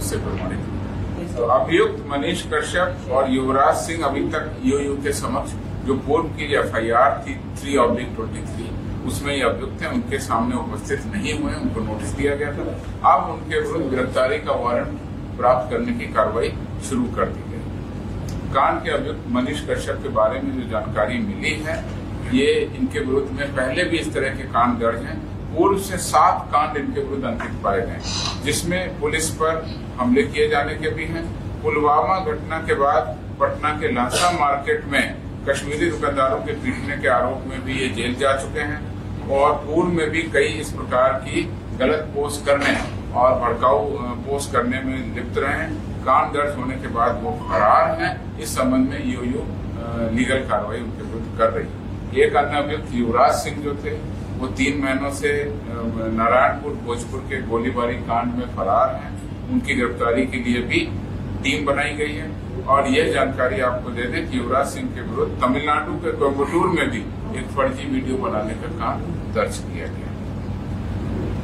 उससे हुआ तो अभियुक्त मनीष कश्यप और युवराज सिंह अभी तक यूयू के समक्ष, जो पूर्व की एफ़ आई आर थी थ्री ऑब्लिक ट्वेंटी थ्री उसमें ये अभियुक्त हैं, उनके सामने उपस्थित नहीं हुए, उनको नोटिस दिया गया था। अब उनके विरुद्ध गिरफ्तारी का वारंट प्राप्त करने की कार्रवाई शुरू कर दी गई। कांड के अभियुक्त मनीष कश्यप के बारे में जो जानकारी मिली है, ये इनके विरुद्ध में पहले भी इस तरह के कांड दर्ज हैं पूर्व से सात कांड इनके विरुद्ध अंकित पाए गए जिसमें पुलिस पर हमले किए जाने के भी हैं। पुलवामा घटना के बाद पटना के लांसा मार्केट में कश्मीरी दुकानदारों के पीटने के आरोप में भी ये जेल जा चुके हैं और पूर्व में भी कई इस प्रकार की गलत पोस्ट करने और भड़काऊ पोस्ट करने में लिप्त रहे हैं। कांड दर्ज होने के बाद वो फरार हैं। इस संबंध में यूयू लीगल कार्रवाई उनके विरुद्ध कर रही है। एक अन्य अभियुक्त युवराज सिंह जो थे वो तीन महीनों से नारायणपुर, भोजपुर के गोलीबारी कांड में फरार हैं। उनकी गिरफ्तारी के लिए भी टीम बनाई गई है। और यह जानकारी आपको दे दें कि युवराज सिंह के विरुद्ध तमिलनाडु के कोयम्बटूर में भी एक फर्जी वीडियो बनाने का काम दर्ज किया गया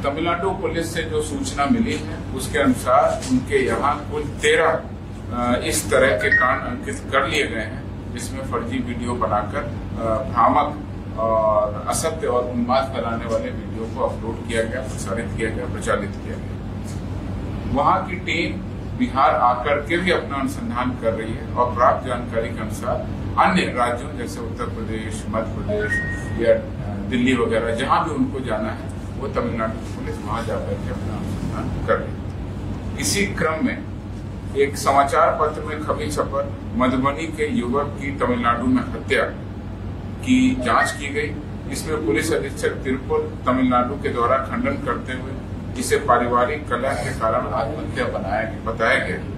तमिलनाडु पुलिस से जो सूचना मिली है, उसके अनुसार उनके यहाँ कुल तेरह इस तरह के कांड अंकित कर लिए गए हैं, जिसमें फर्जी वीडियो बनाकर भ्रामक और असत्य और उन्माद फैलाने वाले वीडियो को अपलोड किया गया, प्रसारित किया गया प्रचारित किया गया। वहाँ की टीम बिहार आकर के भी अपना अनुसंधान कर रही है और प्राप्त जानकारी के अनुसार अन्य राज्यों, जैसे उत्तर प्रदेश, मध्य प्रदेश या दिल्ली वगैरह, जहाँ भी उनको जाना है, वो तमिलनाडु पुलिस वहाँ जाकर के अपना अनुसंधान कर रही है। इसी क्रम में एक समाचार पत्र में खबी छपर मधुबनी के युवक की तमिलनाडु में हत्या। की जाँच की गई। इसमें पुलिस अधीक्षक तिरुपुर तमिलनाडु के द्वारा खंडन करते हुए इसे पारिवारिक कलह के कारण आत्महत्या बनाया बताया गया।